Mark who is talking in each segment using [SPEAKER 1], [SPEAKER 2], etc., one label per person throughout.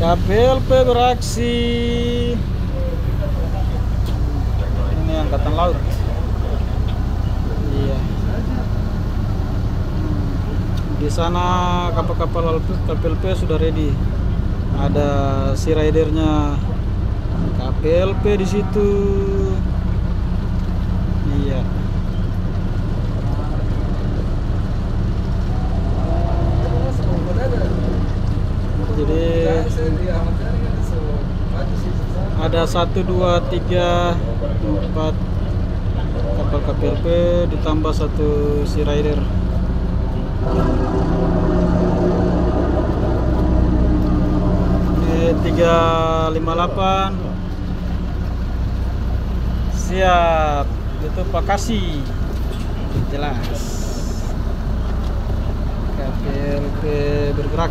[SPEAKER 1] KPLP beraksi. Ini angkatan laut. Iya. Di sana kapal-kapal KPLP sudah ready. Ada sea ridernya KPLP di situ. Iya. Jadi ada satu dua tiga empat. Kapal KPLP ditambah satu sea rider. Ini 358 siap. Itu Pak Kasih jelas KPLP bergerak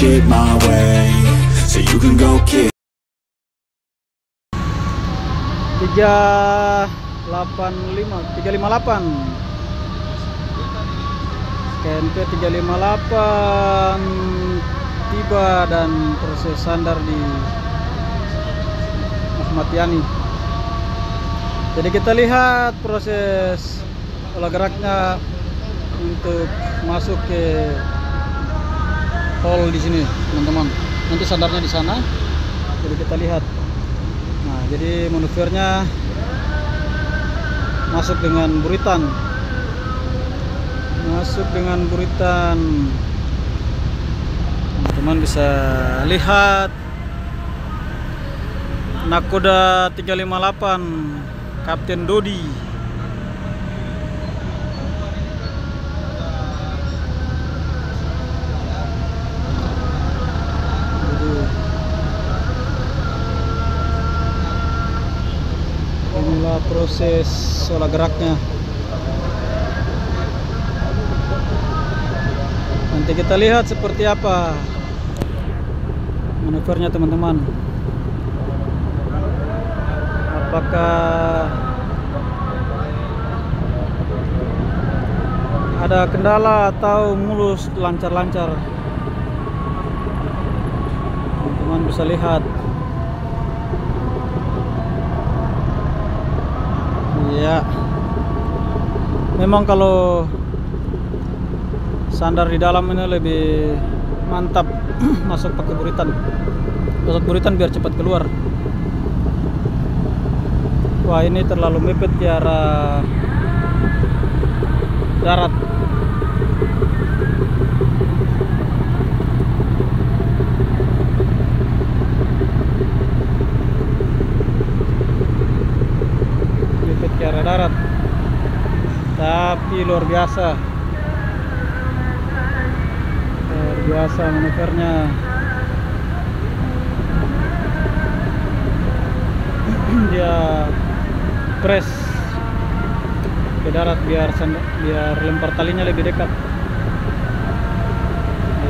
[SPEAKER 2] shit my way. So you can go kick.
[SPEAKER 1] tiga delapan lima tiga lima delapan. KNP tiga lima delapan. Tiba dan proses sandar di Ahmad Yani. Jadi kita lihat proses olah geraknya untuk masuk ke hall di sini teman-teman nanti sandarnya di sana jadi kita lihat Nah, jadi manuvernya masuk dengan buritan. Masuk dengan buritan. Teman-teman bisa lihat Nakoda 358 Kapten Dodi. Proses olah geraknya. Nanti kita lihat seperti apa manuvernya teman-teman. Apakah ada kendala atau mulus lancar-lancar? Teman-teman bisa lihat. Iya. Memang kalau sandar di dalam ini lebih mantap masuk pakai buritan. Masuk buritan biar cepat keluar. Wah, ini terlalu mepet di arah darat. Mepet ke arah darat. Tapi luar biasa. Luar biasa manuvernya. Dia press ke darat biar biar lempar talinya lebih dekat.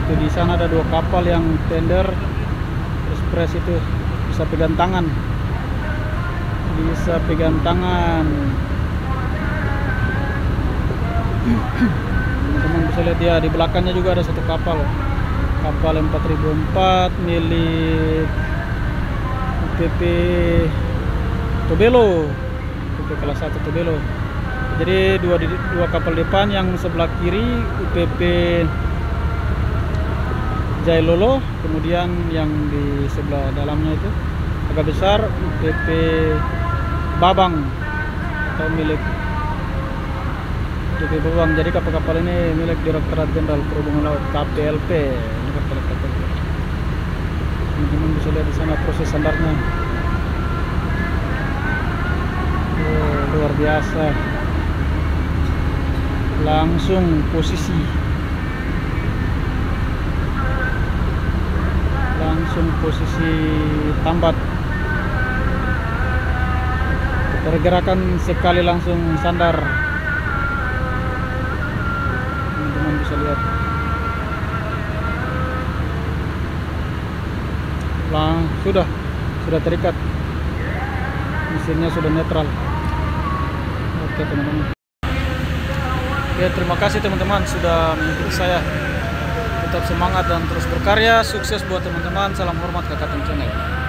[SPEAKER 1] Itu di sana ada dua kapal yang tender terus press itu bisa pegang tangan bisa pegang tangan teman-teman bisa lihat ya di belakangnya juga ada satu kapal. Kapal 4004 milik UPP Tobelo. UPP kelas 1 Tobelo. Jadi dua dua kapal depan yang sebelah kiri UPP Jailolo kemudian yang di sebelah dalamnya itu agak besar PP Babang atau milik PP Babang jadi kapal-kapal ini milik Direktorat Jenderal Perhubungan Laut KPLP ini kapal-kapal teman-teman bisa lihat di sana proses sandarnya. Oh, luar biasa. Langsung posisi. Langsung posisi tambat. Pergerakan sekali langsung sandar bisa lihat. Lang sudah sudah terikat. Mesinnya sudah netral. Oke teman-teman. Oke terima kasih teman-teman sudah mengikuti saya. Tetap semangat dan terus berkarya. Sukses buat teman-teman. Salam hormat kakak channel